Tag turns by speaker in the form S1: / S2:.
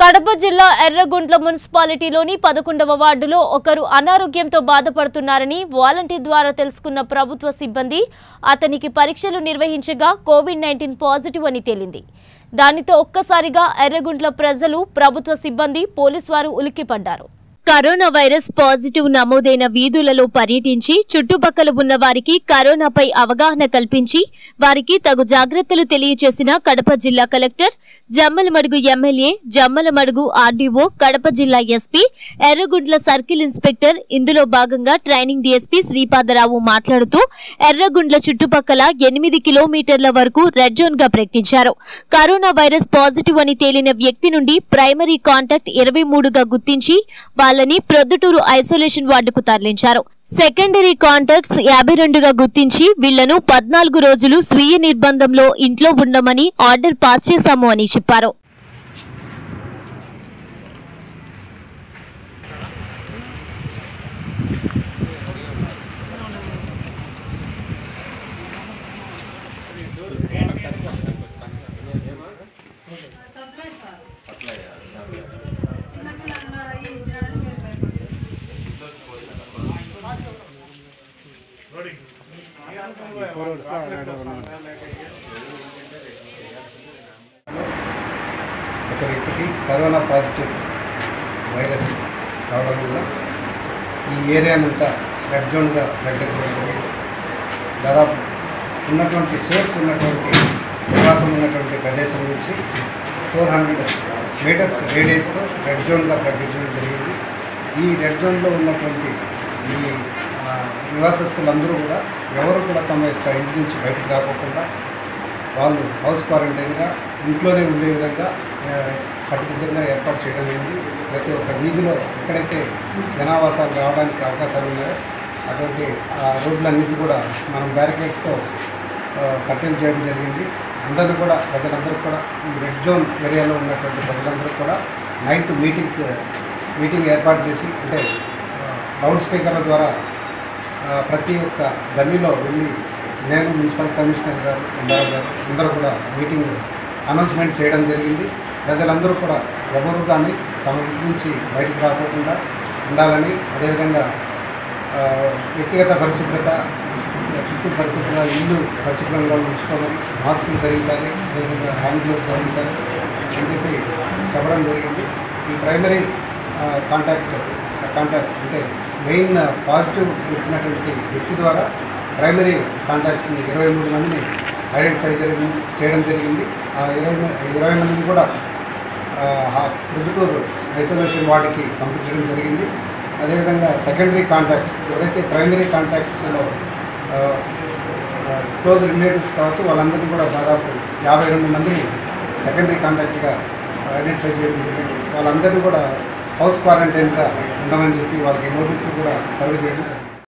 S1: కడప జిల్లా ఎర్రగుంట్ల మున్సిపాలిటీలోని పదకొండవ వార్డులో ఒకరు అనారోగ్యంతో బాధపడుతున్నారని వాలంటీర్ ద్వారా తెలుసుకున్న ప్రభుత్వ సిబ్బంది అతనికి పరీక్షలు నిర్వహించగా కోవిడ్ నైన్టీన్ పాజిటివ్ అని తేలింది. దానితో ఒక్కసారిగా ఎర్రగుంట్ల ప్రజలు ప్రభుత్వ సిబ్బంది పోలీసు వారు ఉలిక్కిపడ్డారు. కరోనా వైరస్ పాజిటివ్ నమోదైన వీధులలో పర్యటించి చుట్టుపక్కల ఉన్న వారికి కరోనాపై అవగాహన కల్పించి వారికి తగు జాగ్రత్తలు తెలియజేసిన కడప జిల్లా collector Jammalamadugu MLA Jammalamadugu RDO Kadapa జిల్లా ఎస్పీ ఎర్రగుంట్ల సర్కిల్ ఇన్స్పెక్టర్ ఇందులో భాగంగా ట్రైనింగ్ డీఎస్పీ శ్రీపాదరావు మాట్లాడుతూ ఎర్రగుండ్ల చుట్టుపక్కల ఎనిమిది కిలోమీటర్ల వరకు రెడ్ జోన్గా ప్రకటించారు. కరోనా వైరస్ పాజిటివ్ అని తేలిన వ్యక్తి నుండి ప్రైమరీ కాంటాక్ట్ ఇరవై మూడుగా గుర్తించి వాళ్ళ చేయాలని ప్రొద్దుటూరు ఐసోలేషన్ వార్డుకు తరలించారు. సెకండరీ కాంటాక్ట్స్ యాభై రెండుగా గుర్తించి వీళ్ళను పద్నాలుగు రోజులు స్వీయ నిర్బంధంలో ఇంట్లో ఉండమని ఆర్డర్ పాస్ చేశాము అని చెప్పారు.
S2: ఒక వ్యక్తికి కరోనా పాజిటివ్ వైరస్ రావడం వల్ల ఈ ఏరియానంతా రెడ్ జోన్గా ప్రకటించడం జరిగింది. దాదాపు ఉన్నటువంటి సోర్స్ ఉన్నటువంటి నివాసం ఉన్నటువంటి ప్రదేశం నుంచి ఫోర్ హండ్రెడ్ మీటర్స్ రేడియస్లో రెడ్ జోన్గా ప్రకటించడం జరిగింది. ఈ రెడ్ జోన్లో ఉన్నటువంటి ఈ నివాసస్తులందరూ కూడా ఎవరు కూడా తమ యొక్క ఇంటి నుంచి బయటకు రాకోకుండా వాళ్ళు హౌస్ క్వారంటైన్గా ఇంట్లోనే ఉండే విధంగా ఆ, కట్టుదిట్టంగా ఏర్పాటు చేయడం జరిగింది. ప్రతి ఒక్క వీధిలో ఎక్కడైతే జనావాసాలు రావడానికి అవకాశాలు ఉన్నాయో అటువంటి ఆ రోడ్లన్నింటినీ కూడా మనం బ్యారికేడ్స్తో కట్టెలు చేయడం జరిగింది. అందరూ కూడా ప్రజలందరూ కూడా ఈ రెడ్ జోన్ ఏరియాలో ఉన్నటువంటి ప్రజలందరూ కూడా నైట్ మీటింగ్ మీటింగ్ ఏర్పాటు చేసి అంటే లౌడ్ స్పీకర్ల ద్వారా ప్రతి ఒక్క గల్లీలో వెళ్ళి నేను మున్సిపల్ కమిషనర్ గారు ఎంఆర్ గారు అందరూ కూడా మీటింగ్ అనౌన్స్మెంట్ చేయడం జరిగింది. ప్రజలందరూ కూడా ఎవరు కానీ తమ నుంచి బయటకు రాకుండా ఉండాలని అదేవిధంగా వ్యక్తిగత పరిశుభ్రత చుట్టూ పరిశుభ్రత ఇల్లు పరిశుభ్రంగా ఉంచుకోవాలి మాస్కులు ధరించాలి అదేవిధంగా హ్యాండ్ గ్లోవ్స్ ధరించాలి అని చెప్పి చెప్పడం జరిగింది. ఈ ప్రైమరీ కాంటాక్ట్ కాంటాక్ట్స్ అంటే మెయిన్ పాజిటివ్ uh, వచ్చినటువంటి వ్యక్తి ద్వారా ప్రైమరీ కాంటాక్ట్స్ని ఇరవై మూడు మందిని ఐడెంటిఫై చేయడం చేయడం జరిగింది. ఆ ఇరవై ఇరవై మందిని కూడా ఆ, ప్రొద్దుటూరు ఐసోలేషన్ వార్డుకి పంపించడం జరిగింది. అదేవిధంగా సెకండరీ కాంటాక్ట్స్ ఎవరైతే ప్రైమరీ కాంటాక్ట్స్లో క్లోజ్ రిలేటివ్స్ కావచ్చు వాళ్ళందరినీ కూడా దాదాపు యాభై రెండు మందిని సెకండరీ కాంటాక్ట్గా ఐడెంటిఫై చేయడం జరిగింది. వాళ్ళందరినీ కూడా హౌస్ క్వారంటైన్గా ఉండమని చెప్పి వాళ్ళకి నోటీసులు కూడా సర్వ్ చేయడం